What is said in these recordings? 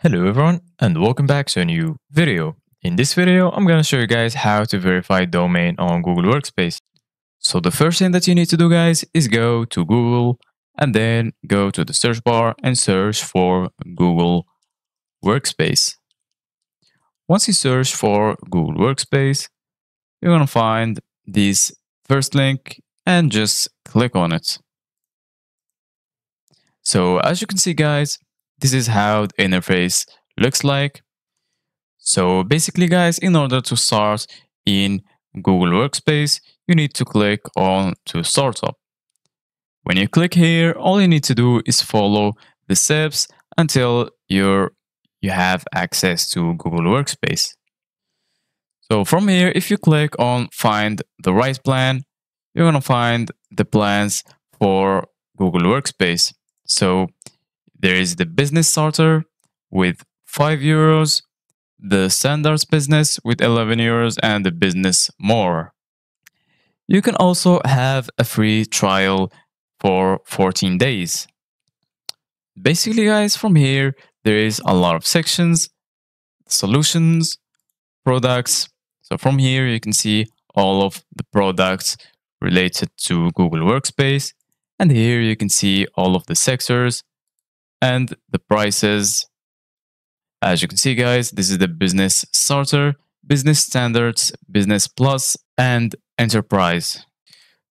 Hello everyone and welcome back to a new video. In this video, I'm going to show you guys how to verify domain on Google Workspace. So the first thing that you need to do guys is go to Google and then go to the search bar and search for Google Workspace. Once you search for Google Workspace, you're going to find this first link and just click on it. So as you can see guys, this is how the interface looks like. So basically guys, in order to start in Google Workspace, you need to click on to Startup. When you click here, all you need to do is follow the steps until you're, you have access to Google Workspace. So from here, if you click on find the right plan, you're to find the plans for Google Workspace. So there is the business starter with 5 euros, the standards business with 11 euros, and the business more. You can also have a free trial for 14 days. Basically, guys, from here, there is a lot of sections, solutions, products. So from here, you can see all of the products related to Google Workspace. And here you can see all of the sectors and the prices. As you can see, guys, this is the business starter, business standards, business plus, and enterprise.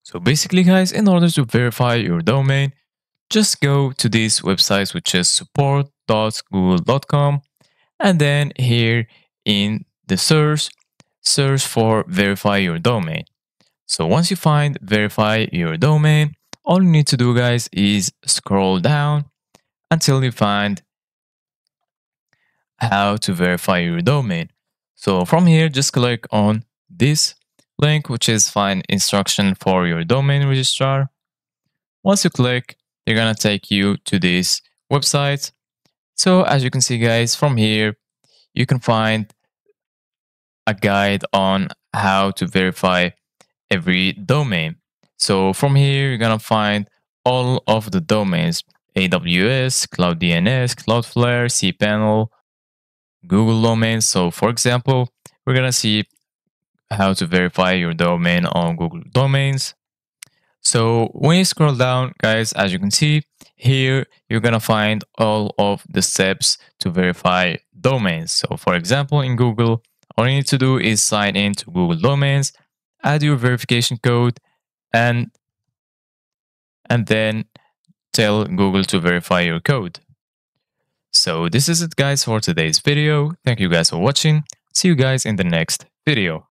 So basically, guys, in order to verify your domain, just go to this website, which is support.google.com. And then here in the search, search for verify your domain. So once you find verify your domain, all you need to do, guys, is scroll down until you find how to verify your domain. So from here, just click on this link, which is find instruction for your domain registrar. Once you click, they're gonna take you to this website. So as you can see, guys, from here, you can find a guide on how to verify every domain. So from here, you're gonna find all of the domains AWS, Cloud DNS, Cloudflare, cPanel, Google domains. So for example, we're to see how to verify your domain on Google domains. So when you scroll down, guys, as you can see here, you're to find all of the steps to verify domains. So for example, in Google, all you need to do is sign in to Google domains, add your verification code, and and then tell Google to verify your code. So this is it guys for today's video. Thank you guys for watching. See you guys in the next video.